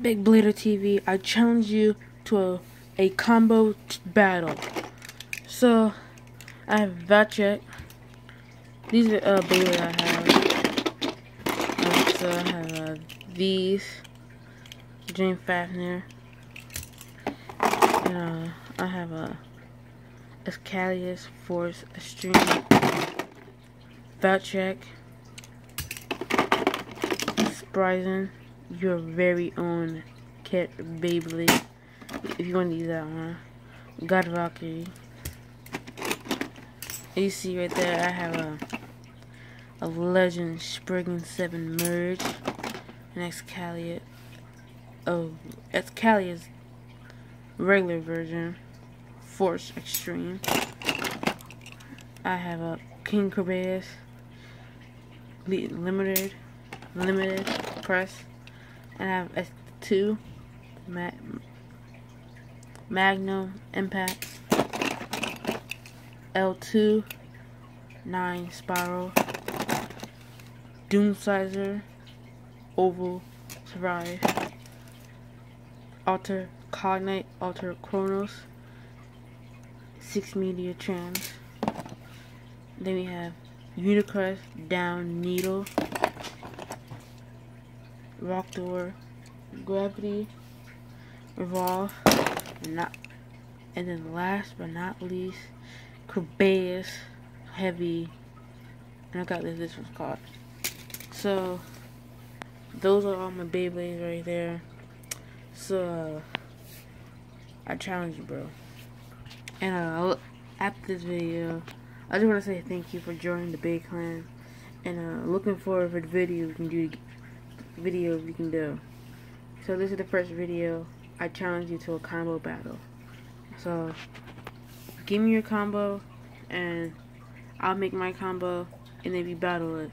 EpicBlader TV. I challenge you to a, a combo battle. So, I have Valtryek. These are uh, Baylor I have. So I have uh, these. James Fafnir. And uh, I have a uh, Escalius Force Extreme. Valtryek. Spryzen your very own Cat Beyblade. If you want to use that one. God Valkyrie. You see right there, I have a a Legend Spriggan 7 Merge. An Excalius. Oh, Excalius regular version. Force Extreme. I have a King Corbeus. Limited. Limited Press and I have S2 Mag Magnum Impact L2 9 Spiral Doomscizor Oval Survive Alter Cognite Alter Chronos 6 Media Trans. Then we have Unicrest Down Needle Rock Door, Gravity, Revolve, not, and then last but not least, Corbeus Heavy. And I got this. This was called. So those are all my Beyblades right there. So I challenge you, bro. And uh, after this video, I just want to say thank you for joining the Bay Clan. And uh, looking forward for the video we can do videos you can do. So this is the first video. I challenge you to a combo battle. So give me your combo and I'll make my combo and then we battle it.